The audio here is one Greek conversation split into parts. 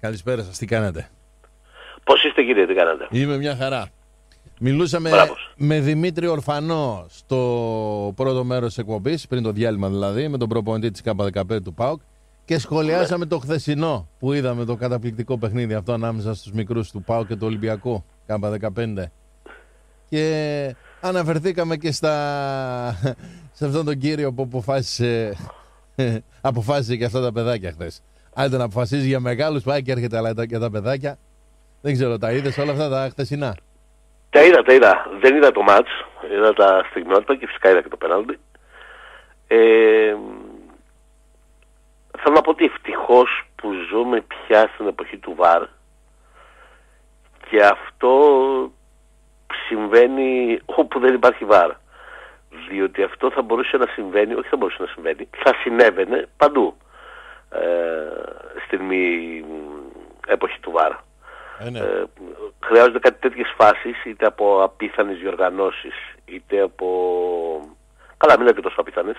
Καλησπέρα σας, τι κάνετε. Πώς είστε κύριε, τι κάνετε. Είμαι μια χαρά. Μιλούσαμε Μπράβος. με Δημήτρη Ορφανό στο πρώτο μέρος της εκπομπής, πριν το διάλειμμα δηλαδή, με τον προπονητή της ΚΑΠΑ15 του ΠΑΟΚ και σχολιάσαμε το χθεσινό που είδαμε το καταπληκτικό παιχνίδι αυτό ανάμεσα στους μικρούς του ΠΑΟΚ και του Ολυμπιακού ΚΑΠΑ15. Και αναφερθήκαμε και στα... σε αυτόν τον κύριο που αποφάσισε, αποφάσισε και αυτά τα παιδάκια χθες. Άντε να αποφασίζει για μεγάλους, πάει και έρχεται αλλά για τα παιδάκια. Δεν ξέρω, τα είδες όλα αυτά τα χθεσινά. Τα είδα, τα είδα. Δεν είδα το μάτς, είδα τα στιγμιότυπα και φυσικά είδα και το πέναλτι. Ε, θέλω να πω ότι ευτυχώς που ζούμε πια στην εποχή του ΒΑΡ και αυτό συμβαίνει όπου δεν υπάρχει ΒΑΡ. Διότι αυτό θα μπορούσε να συμβαίνει, όχι θα μπορούσε να συμβαίνει, θα συνέβαινε παντού ε, στην μη εποχή του ΒΑΡ. Ε, ναι. Ε, χρειάζονται κάτι τέτοιες φάσεις είτε από απίθανες διοργανώσεις είτε από... Καλά μην είναι και τόσο απίθανες.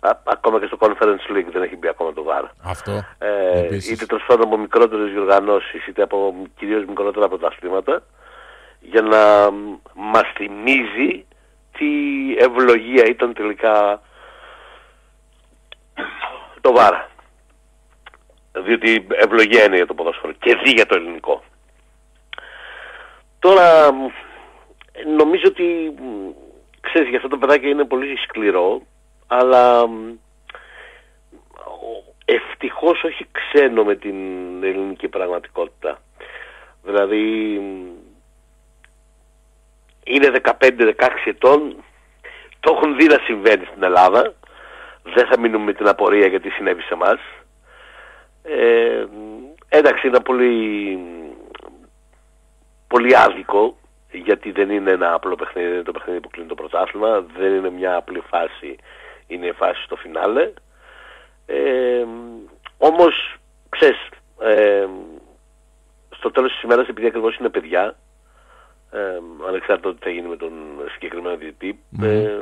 Α, ακόμα και στο Conference League δεν έχει μπει ακόμα το VAR. Αυτό. Ε, επίσης. είτε τέλος πάντων από μικρότερες διοργανώσεις είτε από κυρίως μικρότερα πρωταθλήματα για να μ, μας θυμίζει τι ευλογία ήταν τελικά το VAR. Διότι ευλογία είναι για το ποδόσφαιρο και δι για το ελληνικό. Τώρα μ, νομίζω ότι μ, ξέρεις για αυτό το παιδάκι είναι πολύ σκληρό αλλά μ, ο- ευτυχώς όχι ξένο με την ελληνική πραγματικότητα. Δηλαδή μ, είναι 15-16 ετών, το έχουν δει να συμβαίνει στην Ελλάδα, δεν θα μείνουμε με την απορία γιατί συνέβη σε εμάς. Ε, εντάξει, είναι πολύ, πολύ άδικο γιατί δεν είναι ένα απλό παιχνίδι, δεν είναι το παιχνίδι που κλείνει το πρωτάθλημα, δεν είναι μια απλή φάση, είναι η φάση στο φινάλε. Ε, όμως, ξέρεις, ε, στο τέλος της ημέρας επειδή ακριβώς είναι παιδιά, ε, ανεξάρτητα τι θα γίνει με τον συγκεκριμένο διαιτητή, ε,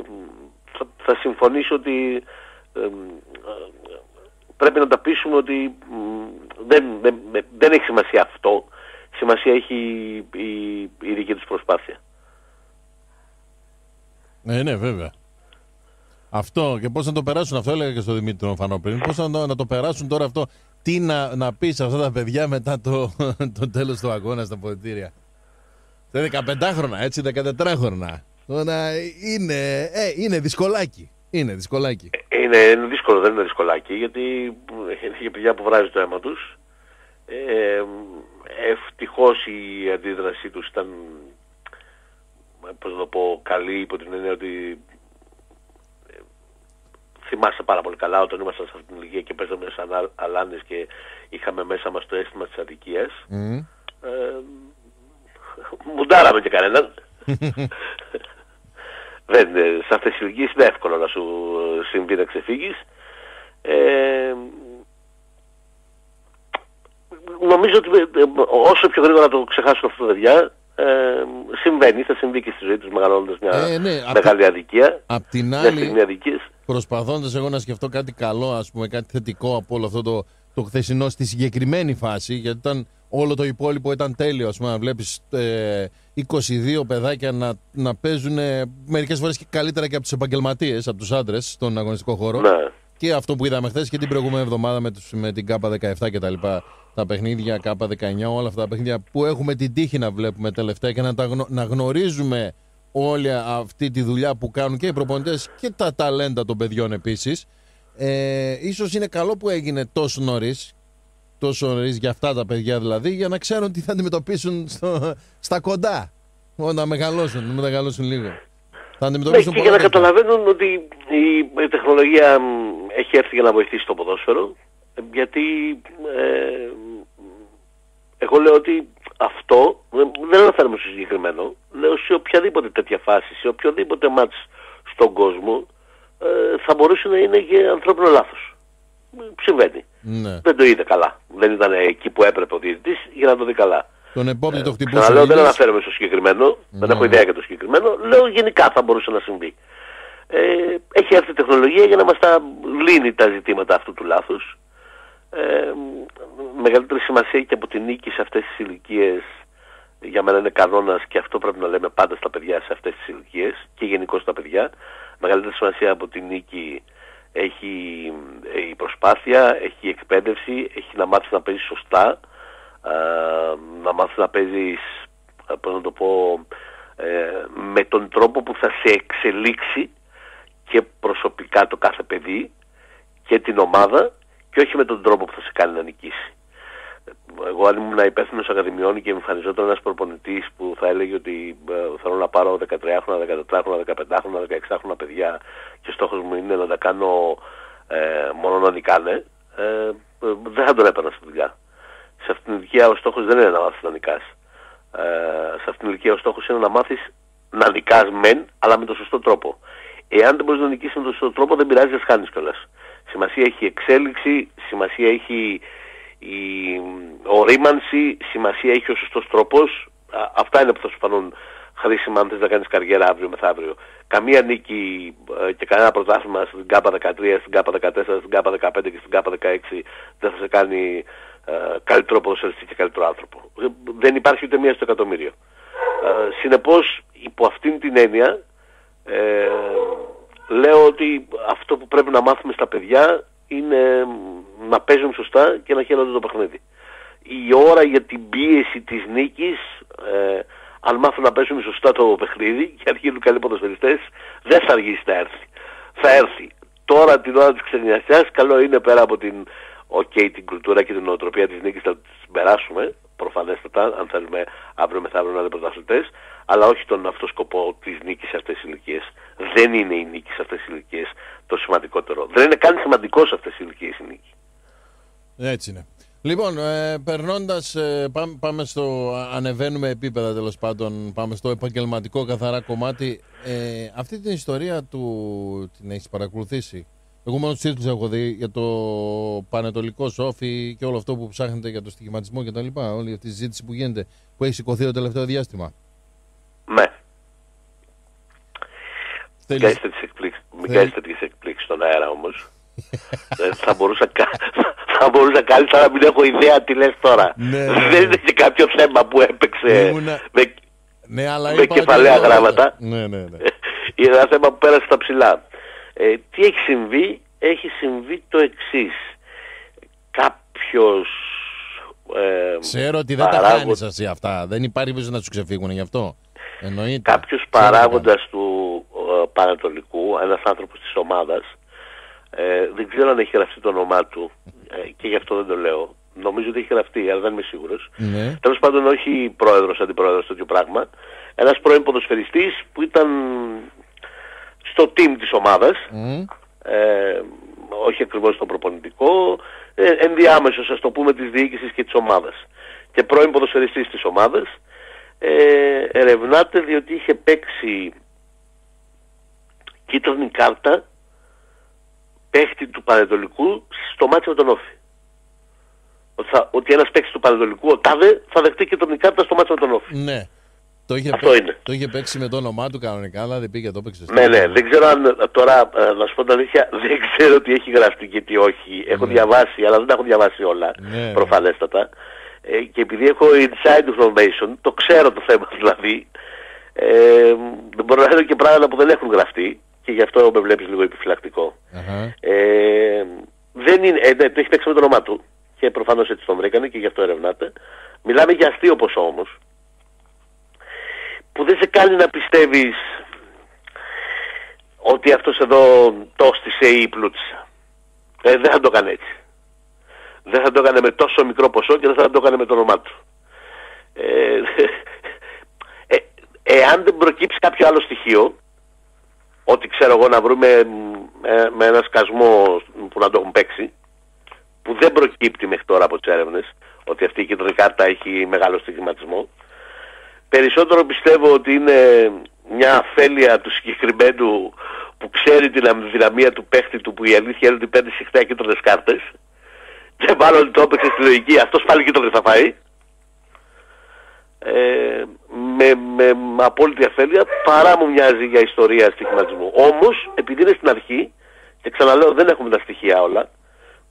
θα, θα συμφωνήσω ότι ε, ε, πρέπει να τα πείσουμε ότι μ, δεν, δεν, δεν έχει σημασία αυτό. Σημασία έχει η, η δική τους προσπάθεια. Ναι, ναι, βέβαια. Αυτό και πώς να το περάσουν, αυτό έλεγα και στο Δημήτρη τον Φανό πριν. Πώς να, το- να το περάσουν τώρα αυτό, τι να, να πεις σε αυτά τα παιδιά μετά το, το τέλος του αγώνα στα ποδητήρια. Σε 15χρονα, έτσι, 14χρονα. Τώρα είναι, ε, είναι δυσκολάκι. Είναι δυσκολάκι. Είναι, είναι δύσκολο, δεν είναι δυσκολάκι, γιατί είναι και παιδιά που βράζει το αίμα τους. Ε, ευτυχώς η αντίδρασή τους ήταν, πώς να το πω, καλή υπό την έννοια ότι ε, θυμάσαι πάρα πολύ καλά όταν ήμασταν σε αυτήν την ηλικία και παίζαμε σαν α- αλάνες και είχαμε μέσα μας το αίσθημα της αδικίας. Μμ. Ε, μουντάραμε και κανέναν. Δεν, ε, σε αυτές τις ηλικίες είναι εύκολο να σου συμβεί να ξεφύγεις. Ε, νομίζω ότι ε, όσο πιο γρήγορα το ξεχάσουν αυτό τα παιδιά, ε, συμβαίνει, θα συμβεί και στη ζωή τους μεγαλώνοντας μια Ε, ναι, απ' μεγάλη αδικία. Απ' την Μια άλλη, στιγμή αδικίας. προσπαθώντας εγώ να σκεφτώ κάτι καλό, ας πούμε, κάτι θετικό από όλο αυτό το, το χθεσινό στη συγκεκριμένη φάση, γιατί ήταν όλο το υπόλοιπο ήταν τέλειο. Α πούμε, να βλέπεις ε, 22 παιδάκια να, να παίζουν μερικές φορές και καλύτερα και από τους επαγγελματίες, από τους άντρες στον αγωνιστικό χώρο. Ναι. Και αυτό που είδαμε χθες και την προηγούμενη εβδομάδα με, τους, με την ΚΑΠΑ 17 και τα λοιπά. Τα παιχνίδια ΚΑΠΑ 19, όλα αυτά τα παιχνίδια που έχουμε την τύχη να βλέπουμε τελευταία και να, τα γνω- να γνωρίζουμε όλη αυτή τη δουλειά που κάνουν και οι προπονητές και τα ταλέντα των παιδιών επίσης. Ε, ίσως είναι καλό που έγινε τόσο νωρίς, τόσο νωρίς για αυτά τα παιδιά δηλαδή, για να ξέρουν τι θα αντιμετωπίσουν στο, στα κοντά. Όταν μεγαλώσουν, να μεγαλώσουν λίγο. Θα Ναι, αντιμετωπίσουν και για πολλά να παιδιά. καταλαβαίνουν ότι η, η τεχνολογία μ, έχει έρθει για να βοηθήσει το ποδόσφαιρο, ε, γιατί ε, εγώ λέω ότι αυτό ε, δεν αναφέρομαι στο συγκεκριμένο, λέω σε οποιαδήποτε τέτοια φάση, σε οποιοδήποτε μάτς στον κόσμο, ε, θα μπορούσε να είναι και ανθρώπινο λάθος. Ε, Συμβαίνει. Ναι. Δεν το είδε καλά. Δεν ήταν εκεί που έπρεπε ο διαιτητής για να το δει καλά. Τον επόπτη το χτυπούσε. Ξαναλέω, δεν είδες. αναφέρομαι στο συγκεκριμένο, δεν Ναι. έχω ιδέα για το συγκεκριμένο. Λέω γενικά θα μπορούσε να συμβεί. Ε, έχει έρθει η τεχνολογία για να μας τα λύνει τα ζητήματα αυτού του λάθους. Ε, μεγαλύτερη σημασία και από την νίκη σε αυτές τις ηλικίες για μένα είναι κανόνας και αυτό πρέπει να λέμε πάντα στα παιδιά σε αυτές τις ηλικίες και γενικώς στα παιδιά. Μεγαλύτερη σημασία από την νίκη έχει ε, η προσπάθεια, έχει η εκπαίδευση, έχει να μάθεις να παίζεις σωστά, να μάθεις να παίζεις, πώς να το πω, ε, με τον τρόπο που θα σε εξελίξει και προσωπικά το κάθε παιδί και την ομάδα και όχι με τον τρόπο που θα σε κάνει να νικήσει. Εγώ αν ήμουν υπεύθυνος Ακαδημιών και εμφανιζόταν ένας προπονητής που θα έλεγε ότι ε, θέλω να πάρω 13χρονα, 14χρονα, 15χρονα, 16χρονα παιδιά και στόχος μου είναι να τα κάνω ε, μόνο να νικάνε, ε, δεν θα τον έπαιρνα στη δουλειά. Σε αυτήν την ηλικία ο στόχος δεν είναι να μάθεις να νικάς. Ε, σε αυτήν την ηλικία ο στόχος είναι να μάθεις να νικάς μεν, αλλά με τον σωστό τρόπο. Εάν δεν μπορείς να νικήσεις με τον σωστό τρόπο δεν πειράζει να χάνεις κιόλας. Σημασία έχει η εξέλιξη, σημασία έχει η ορίμανση, σημασία έχει ο σωστός τρόπος. αυτά είναι που θα σου φανούν χρήσιμα αν θες να κάνεις καριέρα αύριο μεθαύριο. Καμία νίκη ε, και κανένα πρωτάθλημα στην ΚΑΠΑ 13, στην ΚΑΠΑ 14, στην ΚΑΠΑ 15 και στην ΚΑΠΑ 16 δεν θα σε κάνει ε, καλύτερο ποδοσφαιριστή και καλύτερο άνθρωπο. Δεν υπάρχει ούτε μία στο εκατομμύριο. Ε, συνεπώς υπό αυτήν την έννοια ε, λέω ότι αυτό που πρέπει να μάθουμε στα παιδιά είναι να παίζουν σωστά και να χαίρονται το παιχνίδι. Η ώρα για την πίεση της νίκης ε, αν μάθουν να παίζουν σωστά το παιχνίδι και αν γίνουν καλοί ποδοσφαιριστές, δεν θα αργήσει να έρθει. Θα έρθει. Τώρα την ώρα της ξενιασιάς, καλό είναι πέρα από την ok την κουλτούρα και την νοοτροπία της νίκης θα τις περάσουμε, προφανέστατα, αν θέλουμε αύριο μεθαύριο να είναι πρωταθλητές, αλλά όχι τον αυτό σκοπό της νίκης σε αυτές τις ηλικίες. Δεν είναι η νίκη σε αυτές τις ηλικίες το σημαντικότερο. Δεν είναι καν σημαντικός σε αυτές τις ηλικίες η νίκη. Έτσι είναι. Λοιπόν, ε, περνώντας, ε, πάμε, στο. Ανεβαίνουμε επίπεδα τέλος πάντων. Πάμε στο επαγγελματικό καθαρά κομμάτι. Ε, αυτή την ιστορία του την έχεις παρακολουθήσει; Εγώ μόνο τους τίτλους έχω δει για το πανετολικό σόφι και όλο αυτό που ψάχνετε για το στοιχηματισμό κτλ. Όλη αυτή η συζήτηση που γίνεται, που έχει σηκωθεί το τελευταίο διάστημα. Ναι. Μην κάνει τέτοιες εκπλήξεις στον αέρα όμως. Ε, θα μπορούσα, θα μπορούσα καλύτερα να μην έχω ιδέα τι λες τώρα. Ναι, ναι, Δεν είναι και κάποιο θέμα που έπαιξε με, ναι, αλλά με κεφαλαία γράμματα. Ναι, ναι, ναι. Είναι ένα θέμα που πέρασε στα ψηλά. Ε, τι έχει συμβεί, έχει συμβεί το εξής. Κάποιος ε, Ξέρω ότι δεν παράγον... τα κάνεις εσύ αυτά. Δεν υπάρχει πίσω να σου ξεφύγουν γι' αυτό. Εννοείται. Κάποιος παράγοντας του ε, Πανατολικού, ένας άνθρωπος της ομάδας, ε, δεν ξέρω αν έχει γραφτεί το όνομά του ε, και γι' αυτό δεν το λέω. Νομίζω ότι έχει γραφτεί, αλλά δεν είμαι σίγουρος. Ναι. Τέλος πάντων όχι πρόεδρος, αντιπρόεδρος, τέτοιο πράγμα. Ένας πρώην ποδοσφαιριστής που ήταν στο team της ομάδας. Ε, όχι ακριβώς στο προπονητικό, ε, ενδιάμεσος ας το πούμε της διοίκησης και της ομάδας. Και πρώην ποδοσφαιριστής της ομάδας ε, ερευνάται διότι είχε παίξει κίτρινη κάρτα παίχτη του Πανετολικού στο μάτι με τον Όφη. Ότι, θα, ότι ένας παίχτης του Πανετολικού, ο Τάδε, θα δεχτεί και τον κάρτα στο μάτι με τον Όφη. Ναι. Το είχε, Αυτό είναι. το είχε παίξει με το όνομά του κανονικά, αλλά δεν πήγε το παίξει. Ναι, ναι. Δεν ξέρω αν τώρα, ε, να σου πω την αλήθεια, δεν ξέρω τι έχει γραφτεί και τι όχι. Έχω ναι. διαβάσει, αλλά δεν τα έχω διαβάσει όλα, ναι, ναι. προφανέστατα. Ε, και επειδή έχω inside information, το ξέρω το θέμα δηλαδή, ε, μπορώ να λέω και πράγματα που δεν έχουν γραφτεί και γι' αυτό με βλέπεις λίγο επιφυλακτικό. Uh-huh. Ε, δεν είναι, ε, ναι, το έχεις παίξει με το όνομά του και προφανώς έτσι τον βρήκανε και γι' αυτό ερευνάται. Μιλάμε για αστείο ποσό όμως που δεν σε κάνει να πιστεύεις ότι αυτός εδώ το έστησε ή πλούτησε. Ε, δεν θα το έκανε έτσι. Δεν θα το έκανε με τόσο μικρό ποσό και δεν θα το έκανε με το όνομά του. Ε, ε, εάν δεν προκύψει κάποιο άλλο στοιχείο, ό,τι ξέρω εγώ να βρούμε με, με ένα σκασμό που να το έχουν παίξει, που δεν προκύπτει μέχρι τώρα από τις έρευνες, ότι αυτή η κεντρική κάρτα έχει μεγάλο στιγματισμό. Περισσότερο πιστεύω ότι είναι μια αφέλεια του συγκεκριμένου που ξέρει την αμυδυναμία του παίχτη του που η αλήθεια είναι ότι παίρνει συχνά κίτρινες κάρτες και μάλλον το έπαιξε στη λογική, αυτός πάλι κίτρινες θα φάει ε, με, με, με απόλυτη αφέλεια παρά μου μοιάζει για ιστορία στοιχηματισμού. Όμως, επειδή είναι στην αρχή, και ξαναλέω δεν έχουμε τα στοιχεία όλα,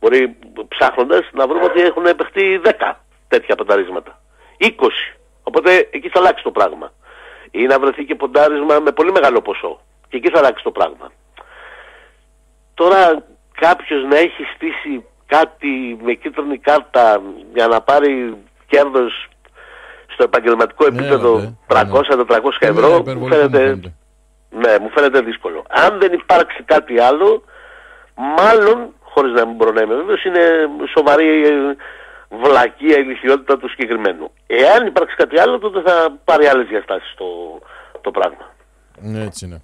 Μπορεί ψάχνοντας να βρούμε ότι έχουν παιχτεί 10 τέτοια πονταρίσματα. 20. Οπότε εκεί θα αλλάξει το πράγμα. Ή να βρεθεί και ποντάρισμα με πολύ μεγάλο ποσό. Και εκεί θα αλλάξει το πράγμα. Τώρα κάποιος να έχει στήσει κάτι με κίτρινη κάρτα για να πάρει κέρδος στο επαγγελματικό Ναι, επίπεδο ναι, 300-400 ναι. ευρώ Ναι, μου υπερβολικό μου φαίνεται, φαίνεται. ναι, μου φαίνεται δύσκολο. Αν δεν υπάρξει κάτι άλλο, μάλλον, χωρίς να μην μπορώ να είμαι βέβαιος, είναι σοβαρή ε, βλακεία ηλικιότητα του συγκεκριμένου. Εάν υπάρξει κάτι άλλο, τότε θα πάρει άλλες διαστάσεις το, το πράγμα. Ναι, Έτσι είναι.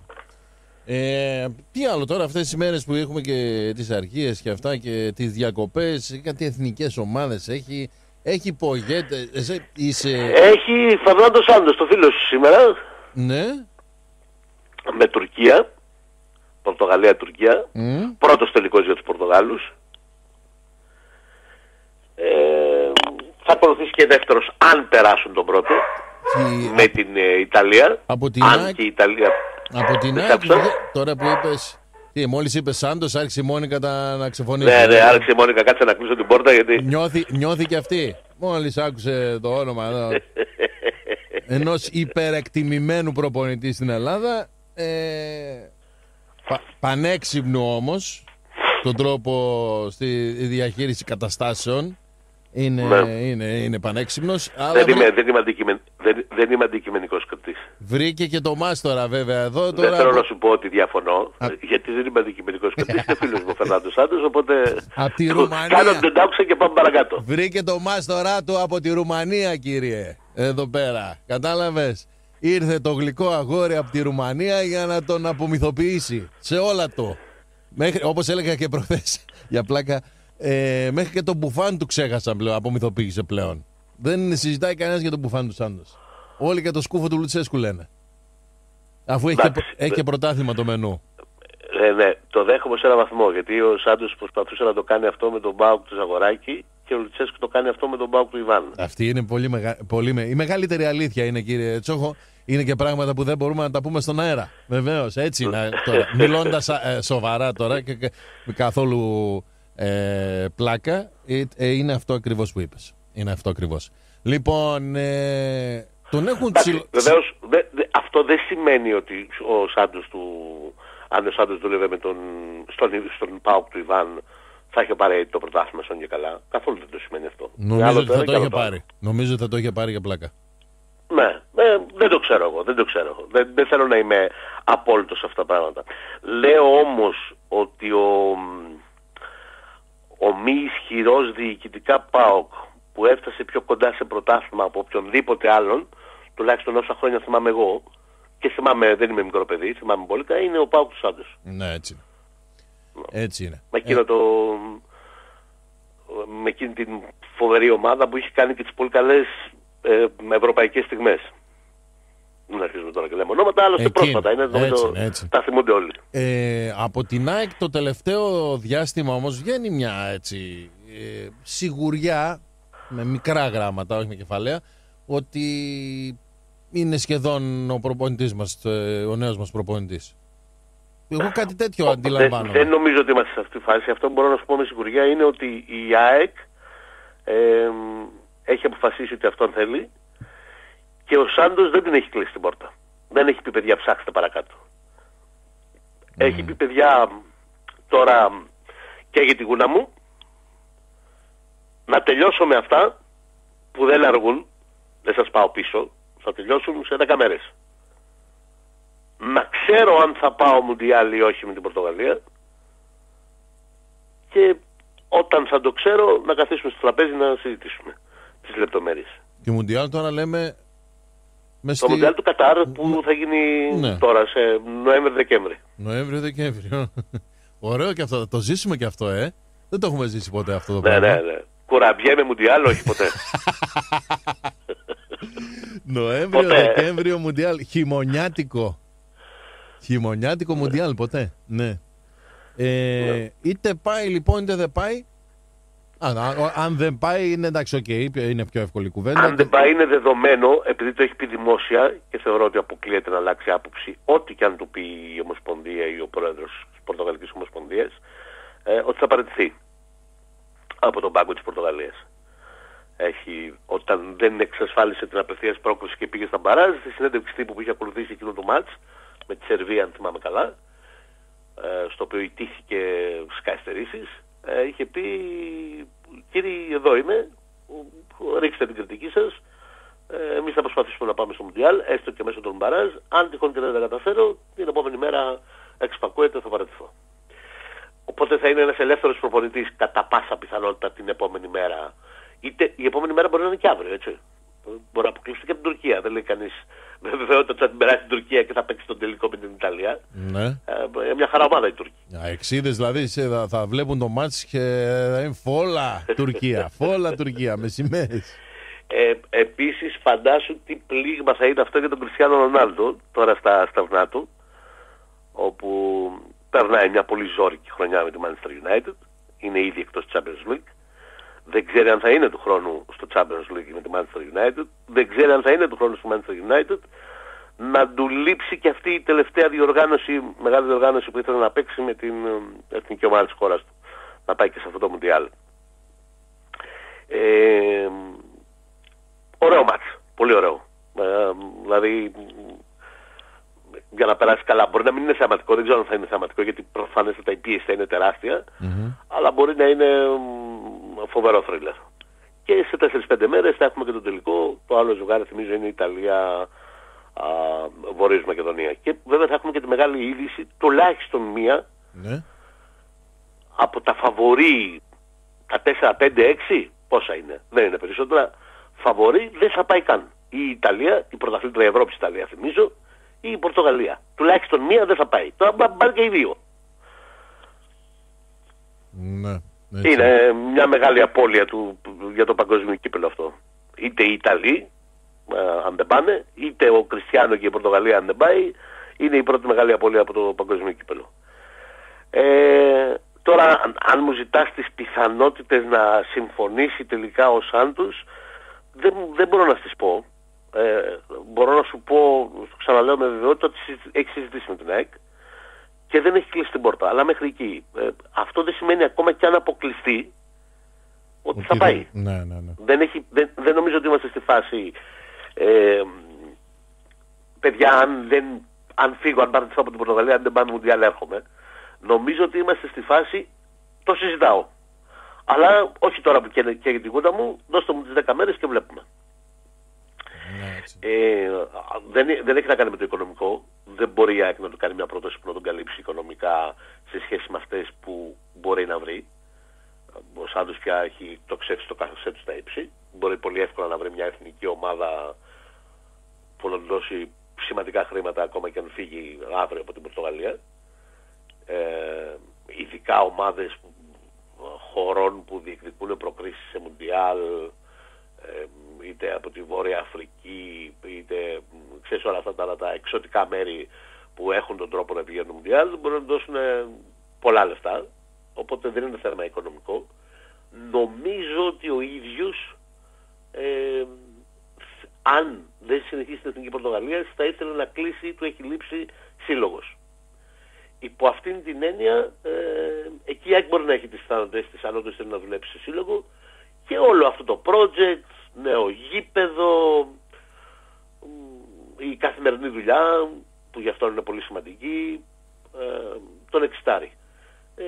Ε, τι άλλο τώρα αυτές τις μέρες που έχουμε και τις αρχίες και αυτά και τις διακοπές κάτι εθνικές ομάδες έχει, έχει πογέτε, εσύ είσαι, Έχει Φερνάντος Σάντος, το φίλο σου σήμερα, ναι, με Τουρκία, Πορτογαλία-Τουρκία, μ, πρώτος τελικός για τους Πορτογάλους. Ε, θα ακολουθήσει και δεύτερος αν περάσουν τον πρώτο και με την ε, Ιταλία. από την αν ΑΕΚ- και η Ιταλία από την Δεν ΑΕΚ, άκουσα. τώρα που είπες, τι, μόλις είπες Σάντος άρχισε η Μόνικα τα, να ξεφωνήσει. Ναι, ναι, άρχισε η Μόνικα, κάτσε να κλείσω την πόρτα γιατί... Νιώθει, νιώθει και αυτή. Μόλις άκουσε το όνομα εδώ, ενός υπερεκτιμημένου προπονητή στην Ελλάδα. Ε, πα, πανέξυπνου όμως τον τρόπο στη διαχείριση καταστάσεων. Είναι, Ναι. είναι, είναι πανέξυπνος. Αλλά Δεν βρή- είμαι, δεν είμαι, αντικειμεν, δεν, δεν είμαι αντικειμενικός κριτής. βρήκε και το μάστορα βέβαια εδώ. Δεν Τώρα, θέλω να σου πω ότι διαφωνώ, Α. γιατί δεν είμαι αντικειμενικός κριτής. Είναι φίλος μου ο Φερνάντος Σάντος, οπότε... Απ' τη το- Ρουμανία. Κάνω την τάξη και πάμε παρακάτω. Βρήκε το μάστορά του από τη Ρουμανία, κύριε. Εδώ πέρα. Κατάλαβες; Ήρθε το γλυκό αγόρι από τη Ρουμανία για να τον απομυθοποιήσει. Σε όλα το. Μέχρι, όπως έλεγα και προχθές, για πλάκα, ε, μέχρι και τον μπουφάν του ξέχασαν πλέον, απομυθοποίησε πλέον. Δεν συζητάει κανένας για τον μπουφάν του Σάντος. Όλοι για το σκούφο του Λουτσέσκου λένε. Αφού έχει, και, Εντάξει. έχει και πρωτάθλημα το μενού. Ε, ναι, το δέχομαι σε ένα βαθμό, γιατί ο Σάντος προσπαθούσε να το κάνει αυτό με τον Μπάουκ του Ζαγοράκη και ο Λουτσέσκου το κάνει αυτό με τον Μπάουκ του Ιβάν. Αυτή είναι πολύ, μεγα... πολύ με... Η μεγαλύτερη αλήθεια είναι, κύριε Τσόχο. Είναι και πράγματα που δεν μπορούμε να τα πούμε στον αέρα. Βεβαίως, έτσι είναι. τώρα. Μιλώντας σοβαρά τώρα και, και με καθόλου ε, πλάκα, ε, ε, είναι αυτό ακριβώς που είπες. Είναι αυτό ακριβώς. Λοιπόν, ε, τον έχουν Εντάξει, ψηλο... βεβαίως, δε- δε- αυτό δεν σημαίνει ότι ο Σάντος του, αν ο Σάντος δούλευε με τον, στον, στον ΠΑΟΚ του Ιβάν, θα είχε πάρει το πρωτάθλημα στον και καλά. Καθόλου δεν το σημαίνει αυτό. Είναι Νομίζω άλλο ότι θα ένα το και άλλο είχε άλλο. πάρει. Νομίζω ότι θα το είχε πάρει για πλάκα. Ναι, ε, δεν το ξέρω εγώ, δεν το ξέρω εγώ. Δεν, δεν θέλω να είμαι απόλυτος σε αυτά τα πράγματα. Λέω όμως ότι ο, ο μη ισχυρός διοικητικά ΠΑΟΚ που έφτασε πιο κοντά σε πρωτάθλημα από οποιονδήποτε άλλον, τουλάχιστον όσα χρόνια θυμάμαι εγώ, και θυμάμαι, δεν είμαι μικρό παιδί, θυμάμαι πολύ καλά, είναι ο ΠΑΟΚ του Σάντος. Ναι, έτσι είναι. Έτσι είναι. Με εκείνο το... με εκείνη την φοβερή ομάδα που είχε κάνει και τις πολύ καλές ε, ευρωπαϊκές στιγμές. Δεν αρχίζουμε τώρα και λέμε ονόματα, άλλωστε Εκείνη. πρόσφατα είναι, νομίζω, Έτσι είναι, έτσι. τα θυμούνται όλοι. Ε, από την ΑΕΚ το τελευταίο διάστημα όμως βγαίνει μια έτσι ε, σιγουριά με μικρά γράμματα, όχι με κεφαλαία, ότι είναι σχεδόν ο προπονητής μας, ε, ο νέος μας προπονητής. Εγώ κάτι τέτοιο Δεν, αντιλαμβάνομαι. δεν νομίζω ότι είμαστε σε αυτή τη φάση. Αυτό που μπορώ να σου πω με σιγουριά είναι ότι η ΑΕΚ ε, έχει αποφασίσει ότι αυτόν θέλει και ο Σάντος δεν την έχει κλείσει την πόρτα. Δεν έχει πει παιδιά ψάξτε παρακάτω. Έχει πει παιδιά τώρα και για την γούνα μου να τελειώσω με αυτά που δεν αργούν, δεν σας πάω πίσω, θα τελειώσουν σε 10 μέρες. Να ξέρω αν θα πάω Μουντιάλ ή όχι με την Πορτογαλία και όταν θα το ξέρω να καθίσουμε στο τραπέζι να συζητήσουμε τις λεπτομέρειες. Και Μουντιάλ τώρα λέμε μες Το στη... Μουντιάλ του Κατάρ που θα γίνει Ναι. τώρα σε Νοέμβρη-Δεκέμβρη. Νοέμβριο-Δεκέμβριο. Ωραίο και αυτό. Θα το ζήσουμε και αυτό, ε. Δεν το έχουμε ζήσει ποτέ αυτό το Ναι, πράγμα. ναι, ναι. Κουραμπιέ με Μουντιάλ, όχι ποτέ. Νοέμβριο, Ποτέ. Δεκέμβριο, Μουντιάλ. Χειμωνιάτικο. Χειμωνιάτικο Μουντιάλ, ποτέ. Ναι. Ε, είτε πάει λοιπόν, είτε δεν πάει. Α, α, αν δεν πάει, είναι εντάξει, οκ, είναι πιο εύκολη η κουβέντα. Αν δεν πάει είναι δεδομένο, επειδή το έχει πει δημόσια και θεωρώ ότι αποκλείεται να αλλάξει άποψη, ό,τι και αν του πει η Ομοσπονδία ή ο πρόεδρος της Πορτογαλικής Ομοσπονδίας, ε, ότι θα παραιτηθεί. από τον πάγκο της Πορτογαλίας. Έχει, όταν δεν εξασφάλισε την απευθείας πρόκληση και πήγε στα μπαράζ, στη συνέντευξη τύπου που είχε ακολουθήσει εκείνο το μάτς, με τη Σερβία αν θυμάμαι καλά, ε, στο οποίο ιτήθηκε σκάιστερήσεις, ε, είχε πει κύριοι εδώ είμαι, ρίξτε την κριτική σας, ε, εμείς θα προσπαθήσουμε να πάμε στο Μουντιάλ, έστω και μέσω των μπαράζ, αν τυχόν και δεν τα καταφέρω, την επόμενη μέρα εξπακούεται θα παρατηθώ. Οπότε θα είναι ένας ελεύθερος προπονητής κατά πάσα πιθανότητα την επόμενη μέρα. Είτε η επόμενη μέρα μπορεί να είναι και αύριο, έτσι. Μπορεί να αποκλειστεί και από την Τουρκία. Δεν λέει κανείς βεβαιότητα ότι θα την περάσει την Τουρκία και θα παίξει τον τελικό με την Ιταλία. Ναι. Ε, μια χαρά ομάδα η Τουρκία. Εξίδες δηλαδή σε, θα, θα βλέπουν το μάτς και θα είναι φόλα Τουρκία. φόλα Τουρκία με σημαίες. Ε, επίσης φαντάσου τι πλήγμα θα είναι αυτό για τον Κριστιανό Ρονάλντο τώρα στα σταυνά του όπου περνάει μια πολύ ζώρικη χρονιά με τη Manchester United είναι ήδη εκτός Champions League δεν ξέρει αν θα είναι του χρόνου στο Champions League με τη Manchester United δεν ξέρει αν θα είναι του χρόνου στο Manchester United να του λείψει και αυτή η τελευταία διοργάνωση, μεγάλη διοργάνωση που ήθελε να παίξει με την ε, εθνική ομάδα της χώρας του να πάει και σε αυτό το Μουντιάλ. Ε, ωραίο μάτς, πολύ ωραίο. Ε, δηλαδή για να περάσει καλά. Μπορεί να μην είναι θεαματικό, δεν ξέρω αν θα είναι θεαματικό γιατί προφανέστατα η πίεση θα είναι αλλά μπορεί να είναι φοβερό θρύλερ. Και σε 4-5 μέρες θα έχουμε και το τελικό. Το άλλο ζευγάρι θυμίζω είναι η Ιταλία, Βορείος Μακεδονία. Και βέβαια θα έχουμε και τη μεγάλη είδηση, τουλάχιστον μία, Ναι. από τα φαβορή, τα 4-5-6, πόσα είναι, δεν είναι περισσότερα, φαβορή δεν θα πάει καν. Η Ιταλία, η πρωταθλήτρια Ευρώπης Ιταλία θυμίζω, ή η Πορτογαλία. Τουλάχιστον μία δεν θα πάει. Τώρα μπα- πάνε και οι δύο. Ναι. Έτσι. Είναι μια μεγάλη απώλεια του, για το παγκόσμιο κύπελο αυτό. Είτε οι Ιταλοί, ε, αν δεν πάνε, είτε ο Κριστιανό και η Πορτογαλία αν δεν πάει, είναι η πρώτη μεγάλη απώλεια από το παγκόσμιο κύπελο. Ε, τώρα, αν, αν μου ζητάς τις πιθανότητες να συμφωνήσει τελικά ο Σάντους, δεν, δεν μπορώ να στις πω. Ε, μπορώ να σου πω, το ξαναλέω με βεβαιότητα, ότι συζη- έχει συζητήσει με την ΑΕΚ και δεν έχει κλείσει την πόρτα. Αλλά μέχρι εκεί. Ε, αυτό δεν σημαίνει ακόμα και αν αποκλειστεί ότι θα Ότι πάει. δεν- Ναι, ναι, ναι. Δεν, έχει, δεν, δεν νομίζω ότι είμαστε στη φάση ε, παιδιά αν, δεν, αν φύγω, αν πάρω από την Πορτογαλία, αν δεν πάμε Μουντιάλ έρχομαι. Νομίζω ότι είμαστε στη φάση το συζητάω. Αλλά όχι τώρα που καίγεται και την κούτα μου, δώστε μου τις 10 μέρες και βλέπουμε. Ναι έτσι. Ε, δεν, δεν έχει να κάνει με το οικονομικό. Δεν μπορεί η ΑΕΚ να του κάνει μια πρόταση που να τον καλύψει οικονομικά σε σχέση με αυτές που μπορεί να βρει. Ο Σάντος πια έχει το ξέψει το κάθε του στα ύψη. Μπορεί πολύ εύκολα να βρει μια εθνική ομάδα που να του δώσει σημαντικά χρήματα ακόμα και αν φύγει αύριο από την Πορτογαλία. Ε, ειδικά ομάδες που- χωρών που διεκδικούν προκρίσεις σε Μουντιάλ, ε, είτε από τη Βόρεια Αφρική, είτε μ, ξέρεις όλα αυτά τα, τα εξωτικά μέρη που έχουν τον τρόπο να πηγαίνουν Μουντιάλ, μπορούν να δώσουν ε, πολλά λεφτά, οπότε δεν είναι θέμα οικονομικό. Νομίζω ότι ο ίδιος, ε, αν δεν συνεχίσει την Εθνική Πορτογαλία, θα ήθελε να κλείσει, του έχει λείψει σύλλογος. Υπό αυτήν την έννοια, ε, εκεί η ΑΕΚ μπορεί να έχει τις πιθανότητες της αν όντως θέλει να δουλέψει σε σύλλογο και όλο αυτό το project, νέο γήπεδο, μ, η καθημερινή δουλειά που γι' αυτό είναι πολύ σημαντική, ε, τον εξητάρει. Ε,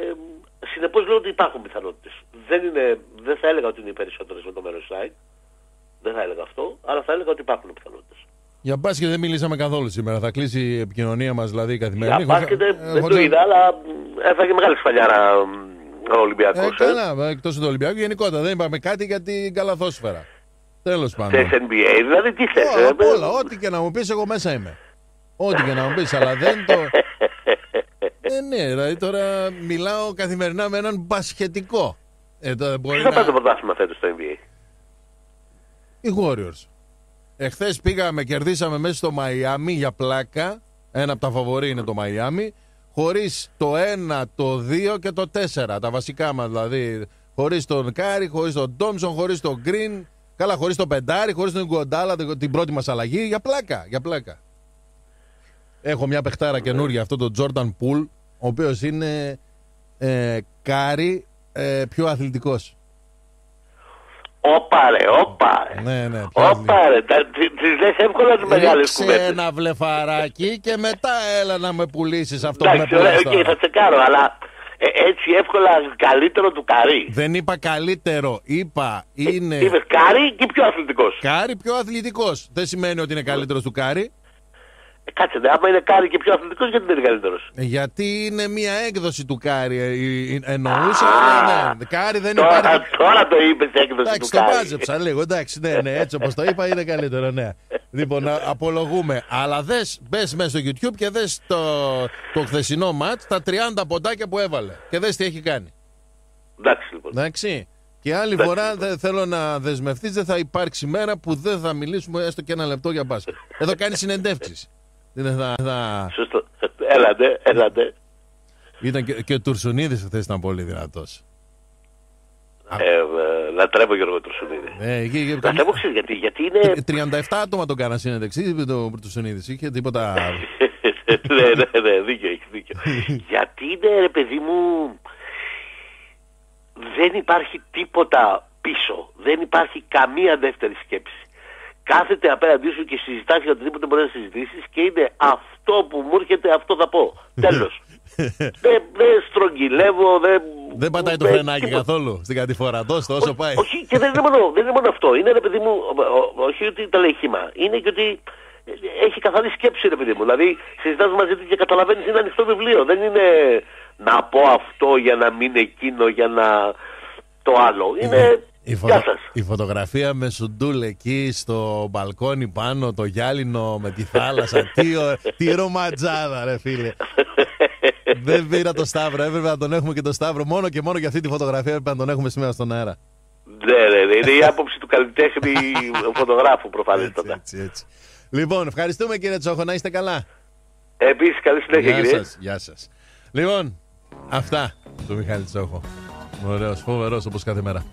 συνεπώς λέω ότι υπάρχουν πιθανότητες. Δεν, είναι, δεν θα έλεγα ότι είναι οι περισσότερες με το μέρος site, δεν θα έλεγα αυτό, αλλά θα έλεγα ότι υπάρχουν πιθανότητες. Για μπάσκετ δεν μιλήσαμε καθόλου σήμερα. Θα κλείσει η επικοινωνία μας, δηλαδή η καθημερινή. Για μπάσκετ χωρίς- ε, ε, δεν το χωρίς- είδα, αλλά μ, έφαγε μεγάλη σφαλιάρα μ, ο Ολυμπιακός. Ε, ε. καλά, εκτός του Ολυμπιακού γενικότερα. Δεν είπαμε κάτι για την καλαθόσφαιρα. Τέλος πάντων. Θες NBA, δηλαδή τι θες. Όλα, ε, απ' όλα, ό,τι και να μου πεις, εγώ μέσα είμαι. Ό,τι και να μου πεις, αλλά δεν το. Ε, ναι, δηλαδή τώρα μιλάω καθημερινά με έναν μπασχετικό. Ε, τώρα μπορεί Ποιος θα πάρει το να... πρωτάθλημα φέτος στο NBA. Οι Warriors. Εχθές πήγαμε, κερδίσαμε μέσα στο Μαϊάμι για πλάκα. Ένα από τα φαβορή είναι το Μαϊάμι. Χωρίς το 1, το 2 και το 4. Τα βασικά μας δηλαδή. Χωρίς τον Κάρι, χωρίς τον Τόμσον, χωρίς τον Γκριν. Καλά, χωρίς τον Πεντάρι, χωρίς τον Ιγκουοντάλα, την πρώτη μας αλλαγή. Για πλάκα, για πλάκα. Έχω μια παιχτάρα καινούρια, αυτό το Jordan Poole, ο οποίος είναι ε, Κάρι ε, πιο αθλητικός. Όπα ρε, όπα ρε. Ναι, ναι. Όπα ρε, τα- τι- τις λες εύκολα τις μεγάλες Ρίξε κουβέντες. ένα βλεφαράκι και μετά έλα να με πουλήσεις αυτό που με Εντάξει, ωραία, πουλάς οκ, τώρα. θα τσεκάρω, αλλά ε, έτσι εύκολα καλύτερο του Κάρι. Δεν είπα καλύτερο, είπα είναι Είπες Κάρι και πιο αθλητικός. Κάρι πιο αθλητικός. Δεν σημαίνει ότι είναι καλύτερος του Κάρι. Ε, κάτσε, ναι, άμα είναι Κάρι και πιο αθλητικός, γιατί δεν είναι καλύτερος; Ε, Γιατί είναι μια έκδοση του Κάρι. ε, ε, ε, Εννοούσα, Α, ναι, ναι. Κάρι δεν Τώρα, υπάρχει. τώρα το είπες έκδοση του Εντάξει, το Κάρι. μάζεψα λίγο. Εντάξει, ναι, ναι, έτσι όπως το είπα είναι καλύτερο, ναι. Λοιπόν, να απολογούμε. Αλλά δες, μπες μέσα στο YouTube και δες το, το χθεσινό ματ, τα 30 ποντάκια που έβαλε. Και δες τι έχει κάνει. Εντάξει λοιπόν. Εντάξει. Και άλλη Εντάξει, φορά λοιπόν. δεν θέλω να δεσμευτείς, δεν θα υπάρξει μέρα που δεν θα μιλήσουμε έστω και ένα λεπτό για μπάσκετ. Εδώ κάνεις συνεντεύξεις. Δεν θα, θα... Σωστό. Έλατε, έλατε. Ήταν και, και ο Τουρσουνίδης χθες ήταν πολύ δυνατός. Ε, ε, λατρεύω Γιώργο Τρουσουνίδη. Ε, εκεί- εκεί- Λατρεύω ξέρεις γιατί, γιατί είναι... 37 άτομα τον κάνα συνέντευξη. Το Τουρσουνίδη είχε τίποτα. ναι, ναι, ναι, δίκιο, έχεις δίκιο. γιατί είναι, ρε παιδί μου, δεν υπάρχει τίποτα πίσω. Δεν υπάρχει καμία δεύτερη σκέψη. Κάθεται απέναντί σου και συζητάς για οτιδήποτε μπορείς να συζητήσεις και είναι αυτό που μου έρχεται, αυτό θα πω. Τέλος. δεν, δεν στρογγυλεύω, δεν... Δεν πατάει το δεν- φρενάκι τίποτα. καθόλου στην κατηφορά. Τόσο, όσο πάει. Όχι, και δεν είναι, μόνο, δεν είναι μόνο αυτό. Είναι, ρε παιδί μου, ο- ο- όχι ότι τα λέει χύμα. Είναι και ότι έχει καθαρή σκέψη, ρε παιδί μου. Δηλαδή, συζητάς μαζί του και καταλαβαίνεις είναι ανοιχτό βιβλίο. Δεν είναι να πω αυτό για να μην εκείνο, για να το άλλο. Είναι, η, γεια σας. η φωτογραφία με σουντούλ εκεί στο μπαλκόνι πάνω, το γυάλινο με τη θάλασσα. τι, ω- τι ρομαντζάδα, ρε φίλε. Δεν πήρα το Σταύρο, έπρεπε να τον έχουμε και το Σταύρο. Μόνο και μόνο για αυτή τη φωτογραφία έπρεπε να τον έχουμε σήμερα στον αέρα. ναι, ναι, ναι, είναι η άποψη του καλλιτέχνη φωτογράφου προφανέστατα. Έτσι, έτσι. Λοιπόν, ευχαριστούμε κύριε Τσόχο, να είστε καλά. Επίσης, καλή συνέχεια, Γεια κύριε. σας, γεια σας. Λοιπόν, αυτά του Μιχάλη Τσόχο. Ωραίος, φοβερός όπως κάθε μέρα.